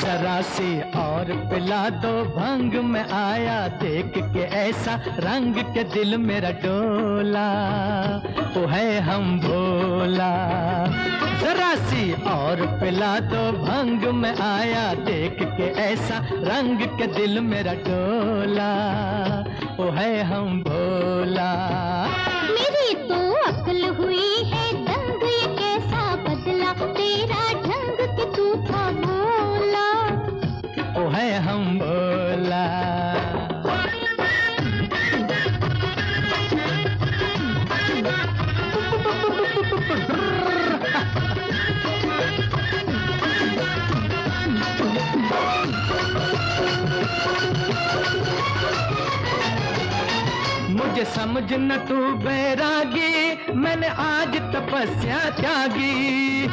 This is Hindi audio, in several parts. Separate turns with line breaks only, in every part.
जरा सी और पिला दो, भंग में आया देख के ऐसा रंग के दिल मेरा डोला। वो है हम भोला। जरा सी और पिला दो, भंग में आया देख के ऐसा रंग के दिल मेरा डोला। वो है हम भोला।
मेरी तो अकल हुई है
मुझे समझ न तू बैरागी, मैंने आज तपस्या त्यागी।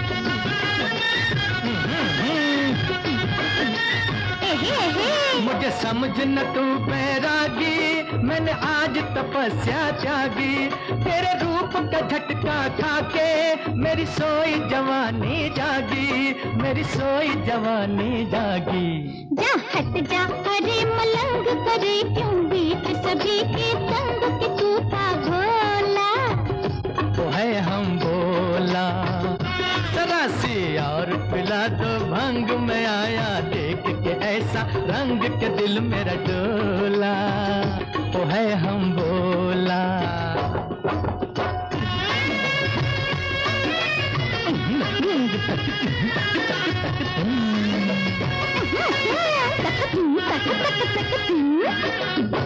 मुझे समझ न तू बैरागी, मैंने आज तपस्या त्यागी। तेरे रूप का झटका खा के मेरी सोई जवानी जागी मेरी सोई जवानी जागी।
जा हट जा अरे मलंग करे क्यों बीच सभी के संग के तू था भोला
वो है हम बोला जरा सी और पिला दो भंग में आया देख के ऐसा रंग के दिल मेरा डोला। वो है हम
क्यों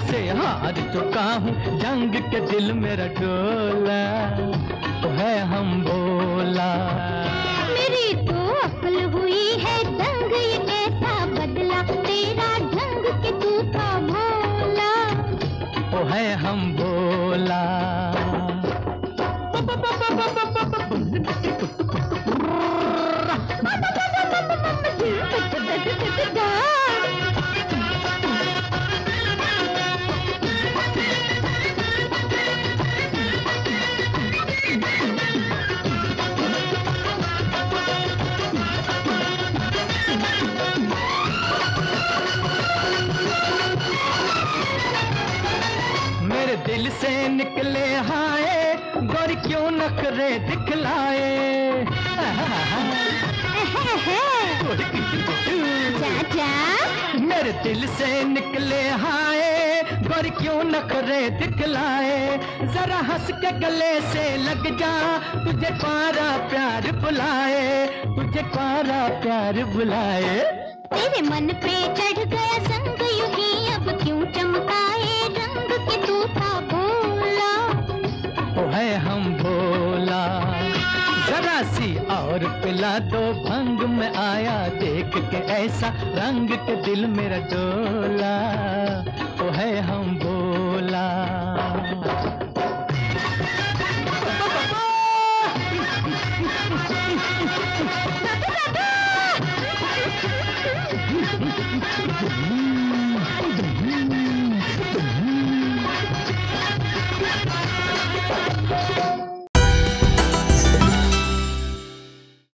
तुझसे हार चुका हूँ। जंग के दिल मेरा डोला तो है हम बोला।
मेरी तो अकल हुई है जंग ये कैसा बदला। तेरा जंग के तू था भोला।
तो है हम बोला। दिल से निकले हाय गौर क्यों नखरे दिखलाए?
चाचा।
मेरे दिल से निकले हाय गौर क्यों नखरे दिखलाए? जरा हंस के गले से लग जा तुझे पारा प्यार बुलाए तुझे पारा प्यार बुलाए।
तेरे मन पे चढ़ गया संग मेरा तो
भंग में आया देख के ऐसा रंग के दिल मेरा डोला ओ है हम बोला